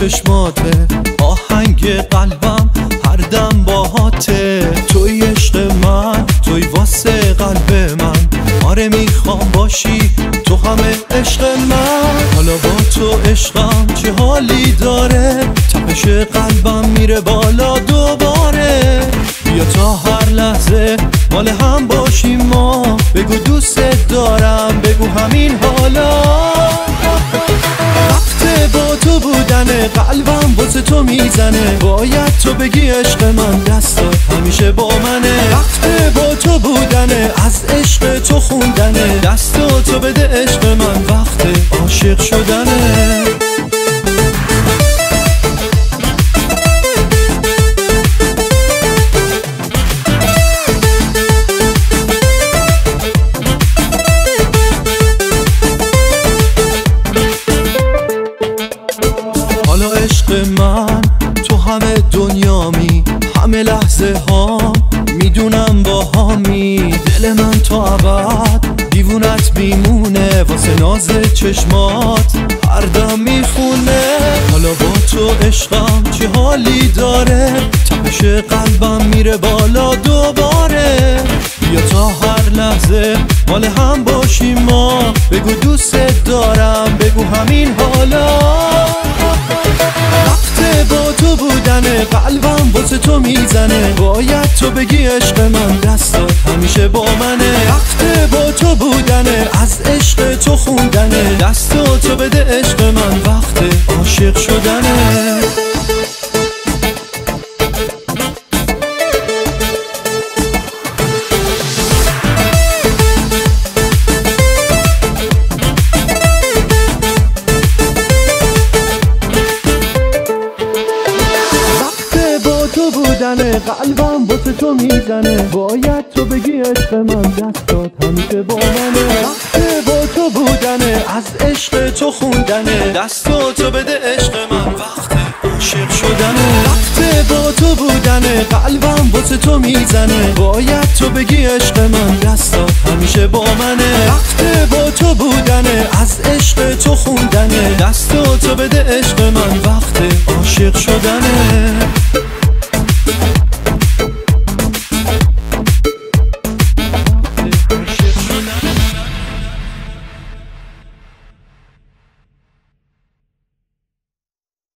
چشماته آهنگ قلبم هر دم باهاته توی عشق من توی واسه قلب من. آره می‌خوام باشی تو همه عشق من. حالا با تو عشقم چه حالی داره؟ تپش قلبم میره بالا دوباره. بیا تا هر لحظه مال هم باشیم ما. بگو دوست تو می‌زنه. باید تو بگی عشق من دستات همیشه با منه. وقت با تو بودنه. از عشق تو خوندنه. دستاتو بده عشق من. وقت عاشق شدنه. عشق من تو همه دنیامی همه لحظه ها می‌دونم با هامی دل من تا ابد دیوونت میمونه واسه ناز چشمات هر دم می‌خونه. حالا با تو عشقم چه حالی داره؟ تپش قلبم میره بالا دوباره. بیا تا هر لحظه مال هم باشیم ما. بگو دوست دارم بگو همین حالا. قلبم واسه تو می‌زنه. باید تو بگی عشق من دستات همیشه با منه. وقت با تو بودنه از عشق تو خوندنه. دستاتو بده عشق من وقت عاشق شدنه. بودنه قلبم واسه تو می‌زنه. باید تو بگی عشق من دستات همیشه با منه. وقت با تو بودنه از عشق تو خوندنه. دستاتو بده عشق من وقت عاشق شدنه. وقت با تو بودنه قلبم واسه تو می‌زنه. باید تو بگی عشق من دستات همیشه با منه. وقت با تو بودنه از عشق تو خوندنه. دستاتو بده عشق من وقت عاشق شدنه.